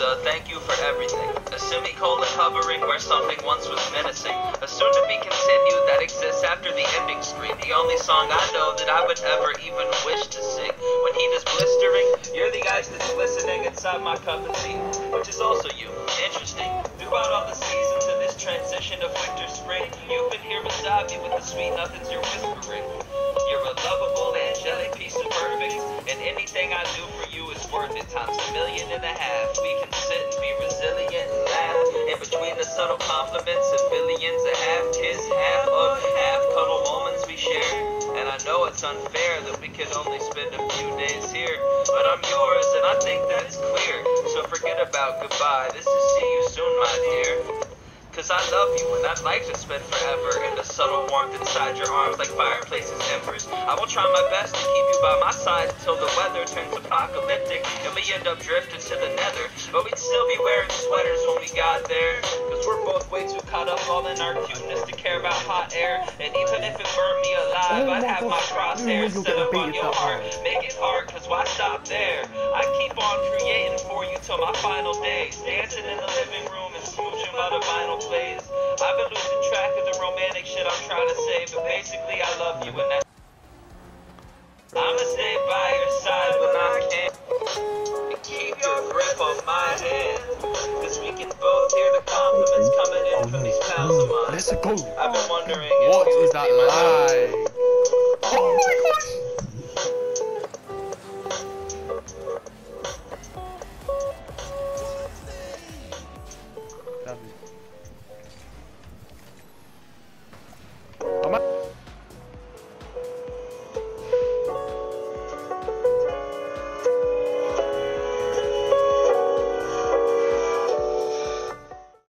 Lisa, uh, thank you for everything. A semicolon hovering where something once was menacing. A soon to be continued that exists after the ending screen. The only song I know that I would ever even wish to sing. When heat is blistering, you're the ice that's glistening inside my cup of tea, which is also you. Interesting. Throughout all the seasons of this transition of winter spring, you've been here beside me with the sweet nothings you're whispering. Anything I do for you is worth it times a million and a half. We can sit and be resilient and laugh in between the subtle compliments and billions of half kiss, half of half cuddle moments we share. And I know it's unfair that we could only spend a few days here, but I'm yours and I think that's clear. So forget about goodbye. This is see you soon, my dear. I love you and I'd like to spend forever in the subtle warmth inside your arms like fireplaces embers. I will try my best to keep you by my side until the weather turns apocalyptic and we end up drifting to the nether. But we'd still be wearing sweaters when we got there. Cause we're both way too caught up all in our cuteness to care about hot air. And even if it burned me alive, I'd have my crosshairs set up on your heart. Make it hard, cause why stop there? I keep on creating for you till my final days. Dancing in the living shit I'm trying to say, but basically I love you and that's I'ma stay by your side when I can and keep your grip on my hand Cause we can both hear the compliments coming in from these pals of mine Let's go. I've been wondering What is that lie? My gosh!